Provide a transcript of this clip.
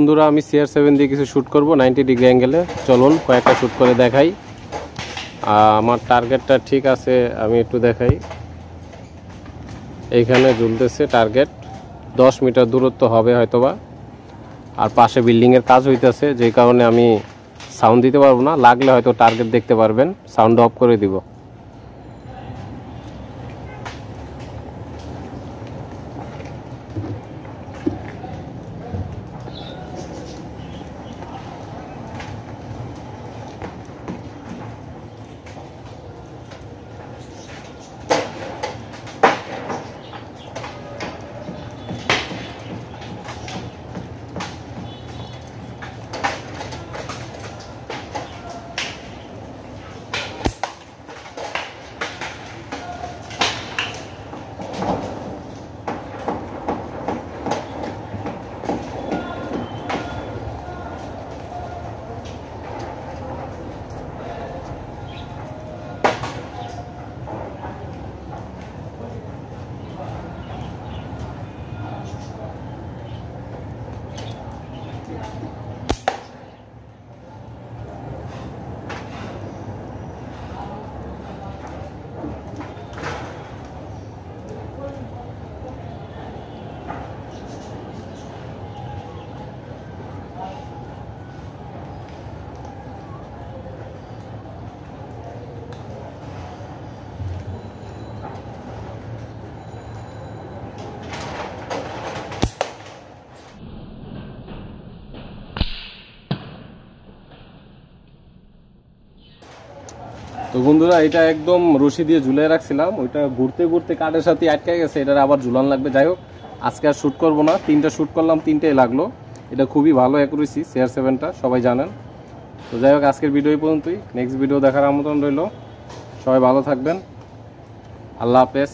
বন্ধুরা, আমি CR seven দিয়ে কিছু শ্যুট করব। নাইনটি ডিগ্রি অ্যাঙ্গেলে চলুন, কয়েকটা শ্যুট করে দেখাই। আমার টার্গেটটা ঠিক আছে, আমি একটু দেখাই। এইখানে ঝুলতেছে টার্গেট দশ মিটার দূরত্ব হবে হয়তোবা। আর পাশে বিল্ডিংয়ের কাজ হইতেছে যেই কারণে আমি সাউন্ড দিতে পারব না। লাগলে হয়তো টার্গেট দেখতে পারবেন। সাউন্ড অফ করে দিব। তো বন্ধুরা, এটা একদম রশি দিয়ে ঝুলাই রাখছিলাম। ওইটা ঘুরতে ঘুরতে কাঠের সাথে আটকে গেছে, এটার আবার ঝুলান লাগবে। যাই হোক, আজকে আর শ্যুট করব না। তিনটা শ্যুট করলাম, তিনটাই লাগল। এটা খুবই ভালো অ্যাকুরেসি সেয়ার সেভেনটা সবাই জানেন। তো যাই হোক, আজকের ভিডিও পর্যন্তই। নেক্সট ভিডিও দেখার আমন্ত্রণ রইল। সবাই ভালো থাকবেন। আল্লাহ হাফেজ।